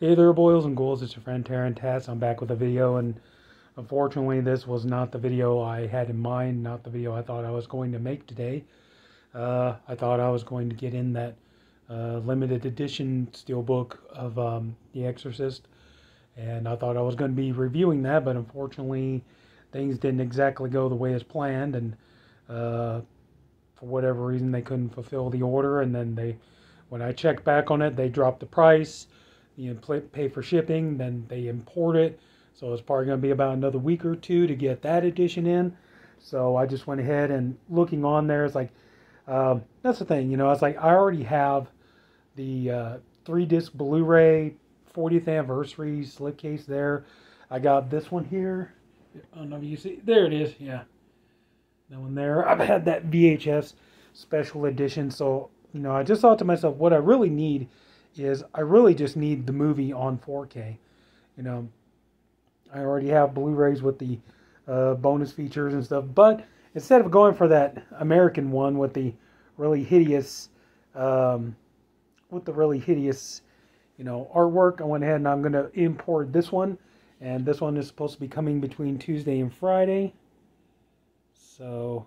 Hey there, boils and ghouls. It's your friend Terror & Tats. I'm back with a video, and unfortunately, this was not the video I had in mind, not the video I thought I was going to make today. Uh, I thought I was going to get in that uh, limited edition steelbook of um, The Exorcist, and I thought I was going to be reviewing that, but unfortunately, things didn't exactly go the way as planned, and uh, for whatever reason, they couldn't fulfill the order, and then they, when I checked back on it, they dropped the price you know, pay for shipping, then they import it. So it's probably going to be about another week or two to get that edition in. So I just went ahead and looking on there, it's like, um, that's the thing, you know, it's like I already have the uh, three disc Blu ray 40th anniversary slipcase there. I got this one here. I don't know if you see. There it is. Yeah. That one there. I've had that VHS special edition. So, you know, I just thought to myself, what I really need is I really just need the movie on 4K. You know, I already have Blu-rays with the uh, bonus features and stuff, but instead of going for that American one with the really hideous, um, with the really hideous, you know, artwork, I went ahead and I'm going to import this one, and this one is supposed to be coming between Tuesday and Friday. So,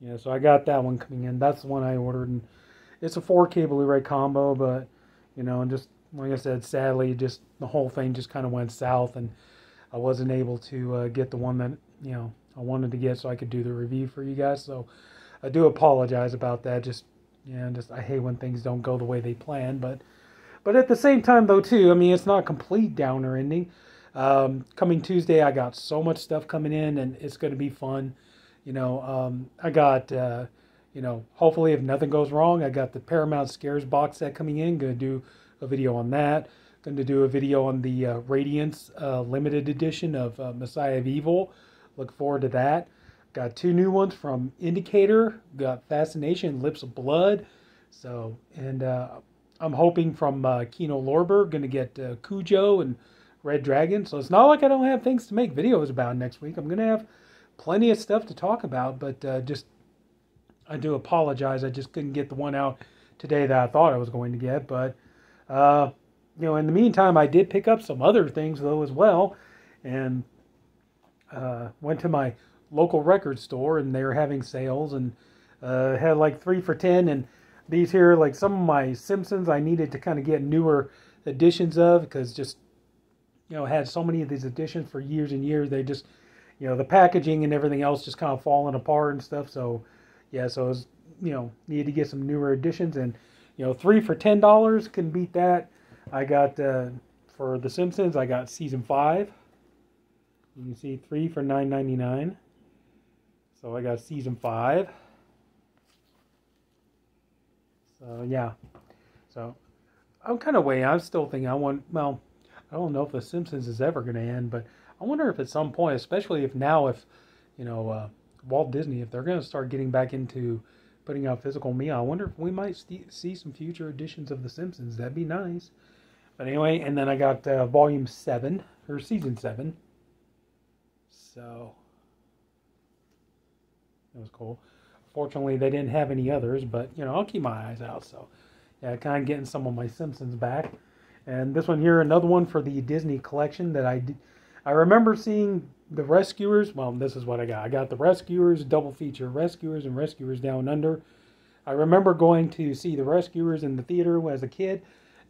yeah, so I got that one coming in. That's the one I ordered. And, it's a 4K Blu-ray combo, but you know, and just like I said, sadly, just the whole thing just kind of went south, and I wasn't able to uh, get the one that you know I wanted to get so I could do the review for you guys. So I do apologize about that. Just yeah, just I hate when things don't go the way they plan, but but at the same time though too, I mean it's not complete downer ending. Um, coming Tuesday, I got so much stuff coming in, and it's going to be fun. You know, um, I got. Uh, you know, hopefully if nothing goes wrong, I got the Paramount Scares box set coming in. Going to do a video on that. Going to do a video on the uh, Radiance uh, limited edition of uh, Messiah of Evil. Look forward to that. Got two new ones from Indicator. Got Fascination, Lips of Blood. So, and uh, I'm hoping from uh, Kino Lorber, going to get uh, Cujo and Red Dragon. So it's not like I don't have things to make videos about next week. I'm going to have plenty of stuff to talk about, but just I do apologize. I just couldn't get the one out today that I thought I was going to get. But, uh, you know, in the meantime, I did pick up some other things, though, as well. And uh, went to my local record store, and they were having sales and uh, had like three for 10. And these here, like some of my Simpsons, I needed to kind of get newer editions of because just, you know, had so many of these editions for years and years. They just, you know, the packaging and everything else just kind of falling apart and stuff. So, yeah, so was, you know, needed to get some newer editions, and you know, three for ten dollars can beat that. I got uh, for The Simpsons, I got season five. You can see three for nine ninety nine. So I got season five. So yeah, so I'm kind of waiting. I'm still thinking I want. Well, I don't know if The Simpsons is ever going to end, but I wonder if at some point, especially if now, if you know. Uh, Walt Disney, if they're going to start getting back into putting out physical media, I wonder if we might see some future editions of The Simpsons. That'd be nice. But anyway, and then I got uh, Volume 7, or Season 7. So, that was cool. Fortunately, they didn't have any others, but, you know, I'll keep my eyes out. So, yeah, kind of getting some of my Simpsons back. And this one here, another one for the Disney collection that I did. I remember seeing the Rescuers. Well, this is what I got. I got the Rescuers double feature, Rescuers and Rescuers Down Under. I remember going to see the Rescuers in the theater as a kid.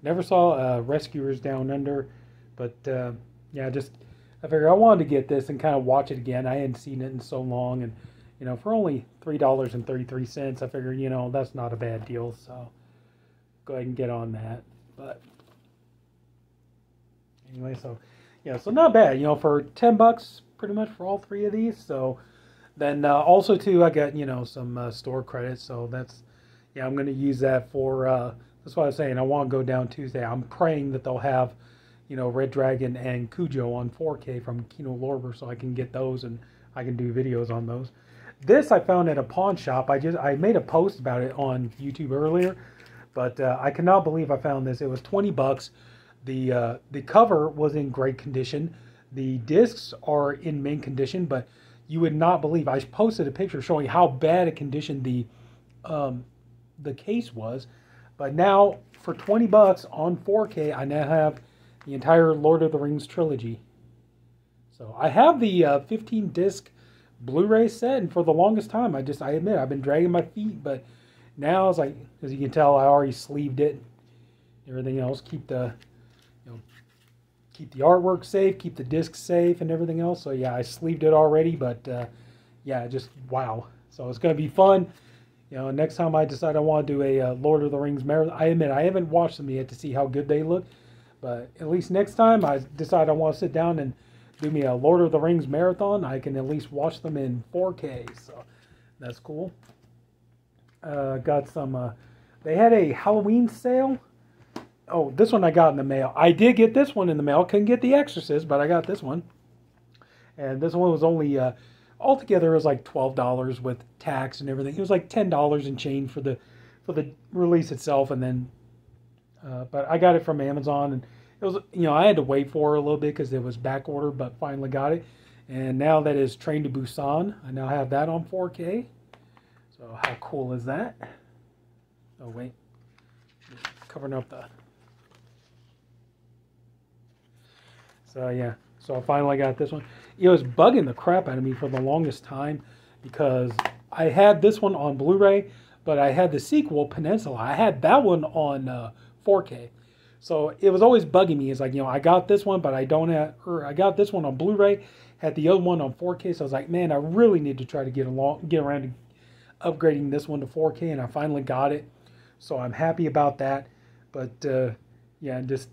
Never saw uh, Rescuers Down Under, but uh, yeah, just I figured I wanted to get this and kind of watch it again. I hadn't seen it in so long, and you know, for only three dollars and thirty three cents, I figured you know that's not a bad deal. So go ahead and get on that. But anyway, so yeah, so not bad. You know, for ten bucks, pretty much for all three of these. So then uh, also too, I got you know some uh, store credits. So that's yeah, I'm going to use that for. Uh, that's what I was saying. I want to go down Tuesday. I'm praying that they'll have you know Red Dragon and Cujo on 4K from Kino Lorber, so I can get those and I can do videos on those. This I found at a pawn shop. I just I made a post about it on YouTube earlier, but uh, I cannot believe I found this. It was 20 bucks. The uh, the cover was in great condition. The discs are in mint condition, but you would not believe. I posted a picture showing how bad a condition the um, the case was. But now for 20 bucks on 4K, I now have the entire Lord of the Rings trilogy. So I have the uh, 15 disc Blu-ray set, and for the longest time, I just I admit I've been dragging my feet, but now it's like as you can tell, I already sleeved it. Everything else, keep the keep the artwork safe, keep the disc safe, and everything else. So yeah, I sleeved it already, but uh, yeah, just wow. So it's gonna be fun. You know, next time I decide I want to do a uh, Lord of the Rings marathon, I admit I haven't watched them yet to see how good they look, but at least next time I decide I want to sit down and do me a Lord of the Rings marathon, I can at least watch them in 4K. So that's cool. Uh, got some. Uh, they had a Halloween sale. Oh, this one I got in the mail. I did get this one in the mail. Couldn't get The Exorcist, but I got this one. And this one was only uh, altogether it was like twelve dollars with tax and everything. It was like ten dollars in change for the for the release itself, and then. Uh, but I got it from Amazon, and it was you know I had to wait for it a little bit because it was back order, but finally got it. And now that is Train to Busan. I now have that on 4K. So how cool is that? Oh wait, covering up the. So yeah, so I finally got this one. It was bugging the crap out of me for the longest time because I had this one on Blu-ray, but I had the sequel Peninsula. I had that one on uh, 4K. So it was always bugging me. It's like, you know, I got this one, but I don't have, or I got this one on Blu-ray, had the other one on 4K. So I was like, man, I really need to try to get along, get around to upgrading this one to 4K, and I finally got it. So I'm happy about that. But uh, yeah, just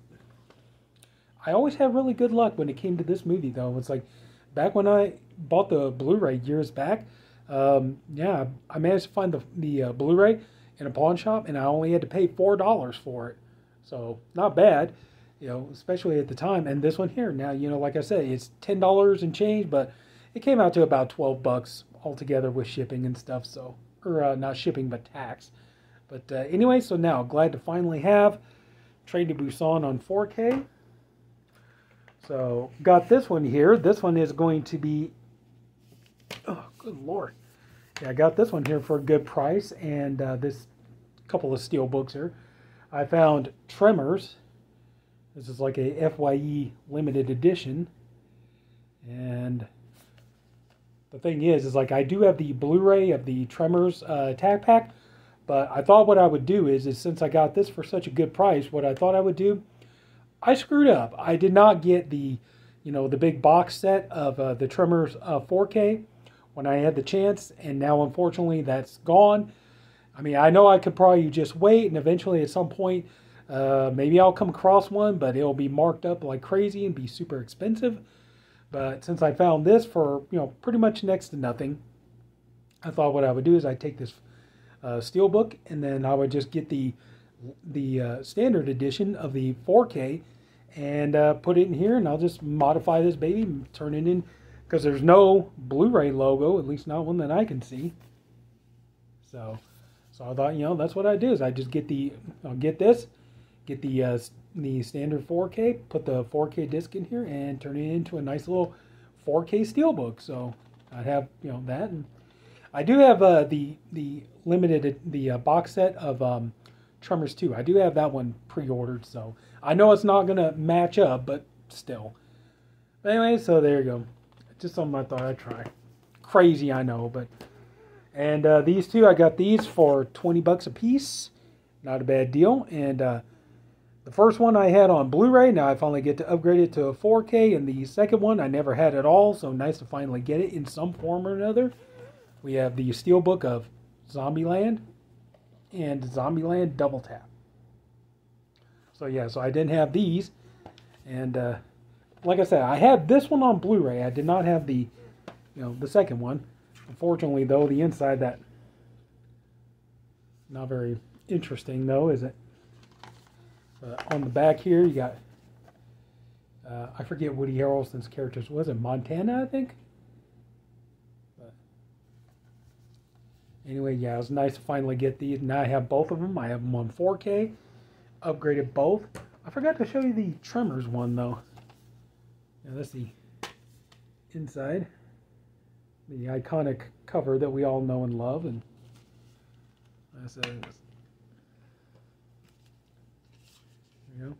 I always had really good luck when it came to this movie, though. It's like back when I bought the Blu-ray years back. Um, yeah, I managed to find the the uh, Blu-ray in a pawn shop, and I only had to pay four dollars for it. So not bad, you know, especially at the time. And this one here, now you know, like I said, it's ten dollars and change, but it came out to about twelve bucks altogether with shipping and stuff. So, or uh, not shipping, but tax. But uh, anyway, so now glad to finally have Train to Busan on 4K. So got this one here. This one is going to be, oh, good lord. Yeah, I got this one here for a good price, and uh, this couple of steel books here. I found Tremors. This is like a FYE limited edition, and the thing is, is like I do have the Blu-ray of the Tremors uh, tag pack, but I thought what I would do is, is since I got this for such a good price, what I thought I would do, I screwed up. I did not get the, you know, the big box set of uh, the Tremors uh, 4K when I had the chance, and now unfortunately that's gone. I mean, I know I could probably just wait, and eventually at some point, uh, maybe I'll come across one, but it'll be marked up like crazy and be super expensive. But since I found this for, you know, pretty much next to nothing, I thought what I would do is I'd take this uh, steelbook and then I would just get the the uh, standard edition of the 4K and uh, put it in here and I'll just modify this baby and turn it in because there's no Blu-ray logo, at least not one that I can see. So, so I thought, you know, that's what I do is I just get the, I'll get this, get the uh, the standard 4K, put the 4K disc in here, and turn it into a nice little 4K steelbook. So I have you know that, and I do have uh, the the limited the uh, box set of um, Tremors 2. I do have that one pre-ordered, so I know it's not gonna match up, but still. But anyway, so there you go. Just something I thought I'd try. Crazy, I know, but and uh, these two, I got these for 20 bucks a piece. Not a bad deal, and uh, the first one I had on Blu-ray, now I finally get to upgrade it to a 4K, and the second one I never had at all, so nice to finally get it in some form or another. We have the Steelbook of Zombieland and Zombieland Double Tap. So yeah, so I didn't have these, and uh, like I said, I had this one on Blu-ray. I did not have the, you know, the second one. Unfortunately, though, the inside that not very interesting, though, is it? On the back here, you got, uh, I forget Woody Harrelson's characters. Was it Montana, I think? Anyway, yeah, it was nice to finally get these. Now I have both of them. I have them on 4K. Upgraded both. I forgot to show you the Tremors one, though. Now, that's the inside. The iconic cover that we all know and love. And that's a, there you go.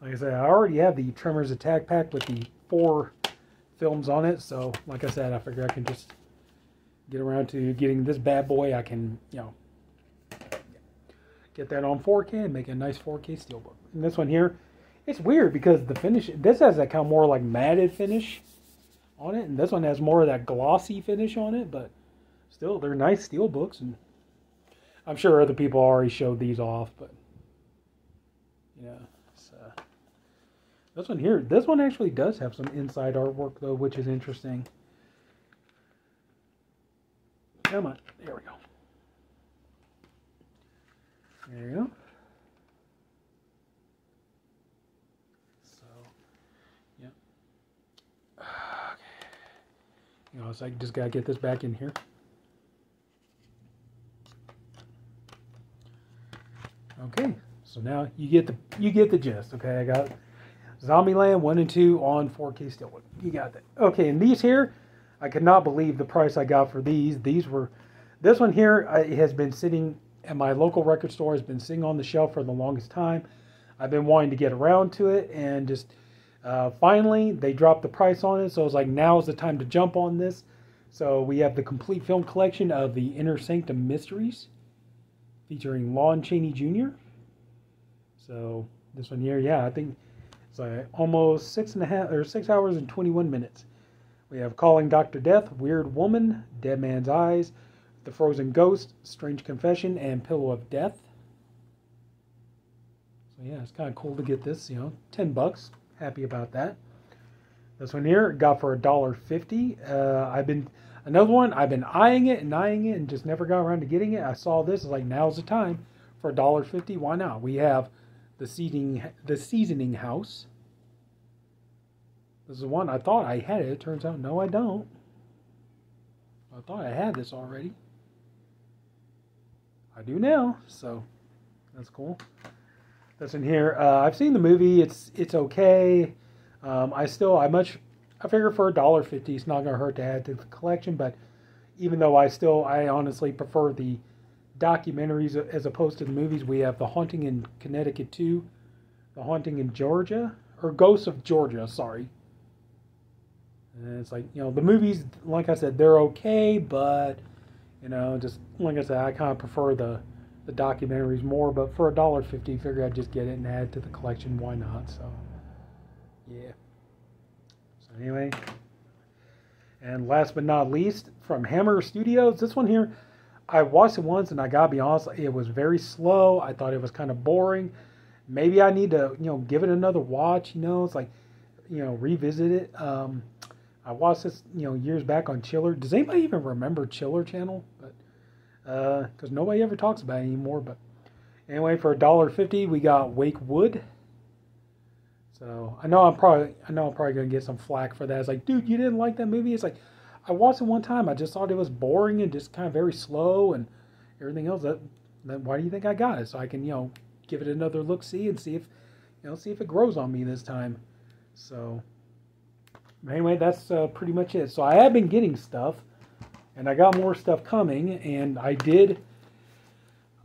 Like I said, I already have the Tremors Attack Pack with the four films on it. So, like I said, I figure I can just get around to getting this bad boy. I can, you know, get that on 4K and make a nice 4K steelbook. And this one here, it's weird because the finish, this has that kind of more like matted finish on it, and this one has more of that glossy finish on it, but still, they're nice steel books, and I'm sure other people already showed these off, but yeah. Uh, this one here, this one actually does have some inside artwork though, which is interesting. Come on, there we go. There you go. So, yeah. Okay. You know, so I just gotta get this back in here. Okay, so now you get the you get the gist. Okay, I got Zombieland one and two on 4K Steelbook. You got that. Okay, and these here, I could not believe the price I got for these. These were, this one here uh, has been sitting at my local record store. Has been sitting on the shelf for the longest time. I've been wanting to get around to it, and just uh, finally they dropped the price on it. So I was like, now is the time to jump on this. So we have the complete film collection of the Inner Sanctum Mysteries featuring Lon Chaney Jr. So this one here, yeah, I think it's like almost six and a half or six hours and 21 minutes. We have Calling Dr. Death, Weird Woman, Dead Man's Eyes, The Frozen Ghost, Strange Confession, and Pillow of Death. So yeah, it's kind of cool to get this, you know, 10 bucks. Happy about that. This one here got for a dollar fifty. Uh, I've been Another one, I've been eyeing it and eyeing it and just never got around to getting it. I saw this, like now's the time for a dollar fifty. Why not? We have the seating, the seasoning house. This is one I thought I had it. It turns out no, I don't. I thought I had this already. I do now, so that's cool. That's in here. Uh, I've seen the movie. It's it's okay. Um, I still I much I figure for a dollar fifty, it's not going to hurt to add to the collection. But even though I still, I honestly prefer the documentaries as opposed to the movies. We have The Haunting in Connecticut 2, The Haunting in Georgia, or Ghosts of Georgia, sorry. And it's like, you know, the movies, like I said, they're okay, but, you know, just like I said, I kind of prefer the, the documentaries more. But for a dollar fifty, figure I'd just get it and add it to the collection. Why not? So, yeah. So anyway, and last but not least, from Hammer Studios, this one here, I watched it once and I gotta be honest, it was very slow. I thought it was kind of boring. Maybe I need to, you know, give it another watch. You know, it's like, you know, revisit it. Um, I watched this, you know, years back on Chiller. Does anybody even remember Chiller Channel? But because uh, nobody ever talks about it anymore. But anyway, for a dollar fifty, we got Wake Wood. So I know I'm probably I know I'm probably gonna get some flack for that. It's like, dude, you didn't like that movie? It's like I watched it one time. I just thought it was boring and just kind of very slow and everything else. That, then why do you think I got it? So I can you know give it another look, see, and see if you know see if it grows on me this time. So anyway, that's uh, pretty much it. So I have been getting stuff, and I got more stuff coming, and I did.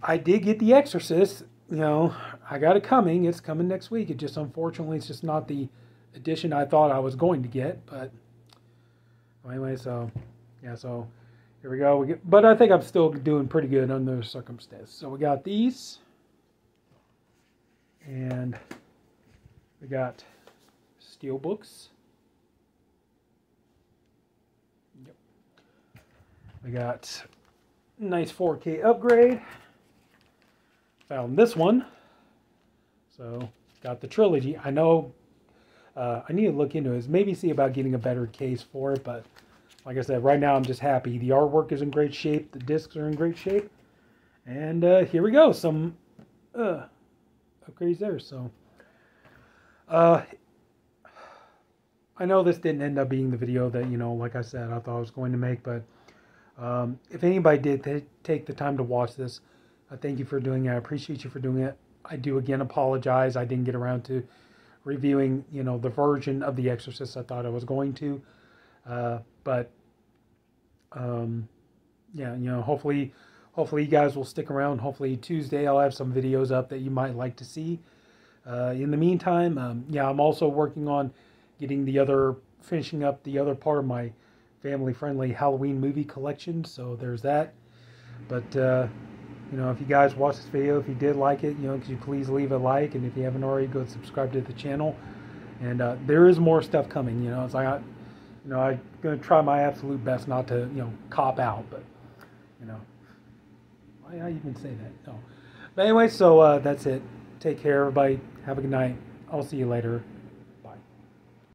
I did get The Exorcist you know, I got it coming. It's coming next week. It just unfortunately it's just not the edition I thought I was going to get. But anyway, so yeah, so here we go. We get, but I think I'm still doing pretty good under the circumstances. So we got these, and we got steel books. We got nice 4K upgrade found this one. So got the trilogy. I know uh, I need to look into it. Maybe see about getting a better case for it. But like I said, right now I'm just happy. The artwork is in great shape. The discs are in great shape. And uh, here we go. Some uh, upgrades there. So uh, I know this didn't end up being the video that, you know, like I said, I thought I was going to make. But um, if anybody did take the time to watch this, uh, thank you for doing it. I appreciate you for doing it. I do again apologize. I didn't get around to reviewing, you know, the version of The Exorcist I thought I was going to. Uh, but um, yeah, you know, hopefully, hopefully you guys will stick around. Hopefully Tuesday I'll have some videos up that you might like to see. Uh, in the meantime, um, yeah, I'm also working on getting the other, finishing up the other part of my family friendly Halloween movie collection. So there's that. But, uh, you know, if you guys watch this video, if you did like it, you know, could you please leave a like? And if you haven't already, go subscribe to the channel. And uh, there is more stuff coming, you know. It's like, I, you know, I'm going to try my absolute best not to, you know, cop out. But, you know, why I even say that? No. But anyway, so uh, that's it. Take care, everybody. Have a good night. I'll see you later.